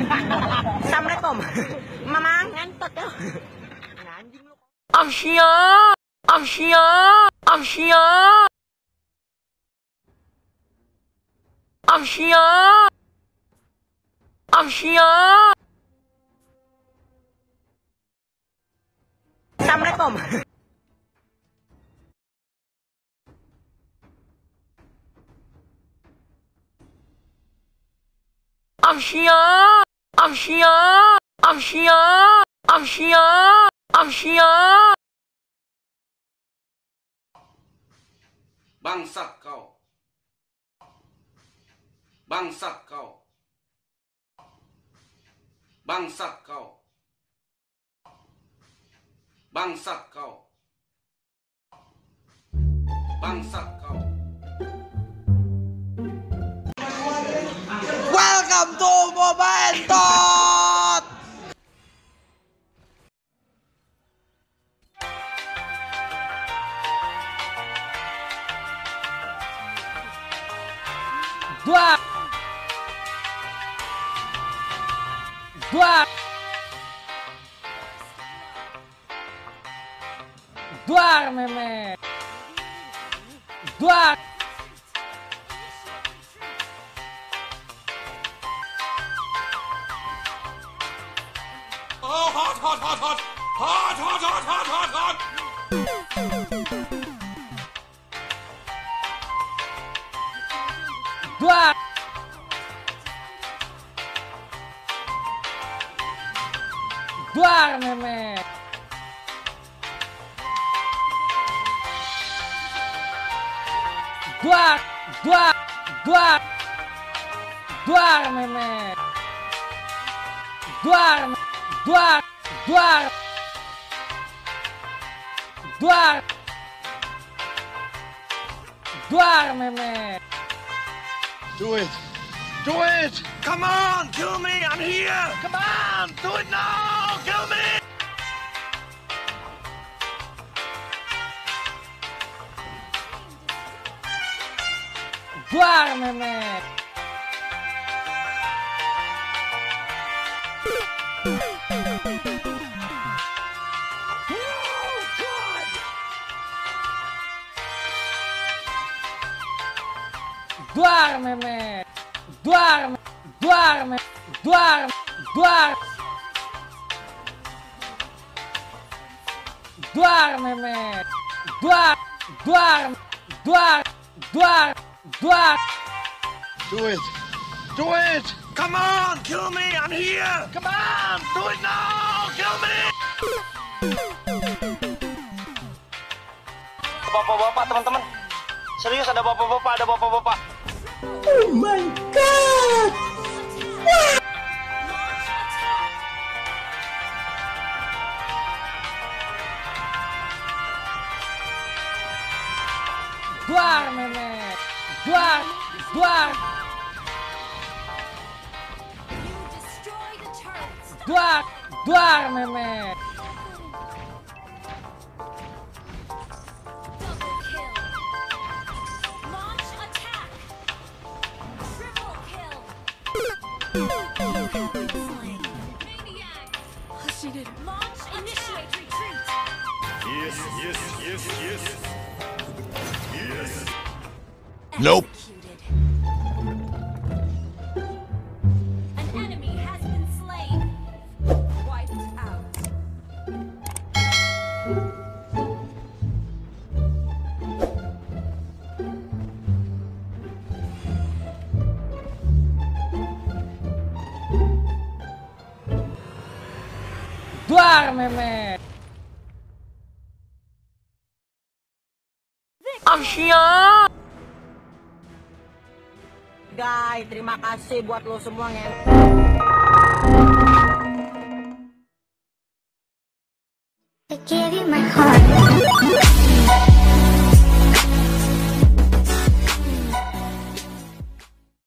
Assalamualaikum. Mama ngantuk ya. Anjing lu. Asia, Asia, Asia. Asia. Asia. Assalamualaikum. Asia. Asia! Asia! Asia! Asia! Bangsat kau. Bangsat kau. Bangsat kau. Bangsat kau. Bangsat Welcome to Momentot. Dua. Dua. Dua meme. Hot, hot, hot, hot. Hot, hot, hot, hot, hot, hot. Dua. Dua meme. Dua. Dua. Dua. Dua meme. Dua. Dua. Dua. Dua. Dua meme. Do it. Do it. Come on, kill me. I'm here. Come on, do it now. Kill me. Dua meme. Dua meme. Dua. Dua. Dua. Dua. Dua meme. Dua. Dua. Dua. Dua. Dua. Do it. Do it. Come on, kill me. I'm here. Come on, do it now. Kill me. Bapak-bapak, teman-teman. Serius ada bapak-bapak, ada bapak-bapak. Dua meme. Dua. Dua. Destroy the turrets. Dua. Dua Maniac. Launch initiate retreat. Yes, yes, yes, yes. Nope. Dua meme. Asia! Guys, terima kasih buat lo semua ngen. I gave you my heart.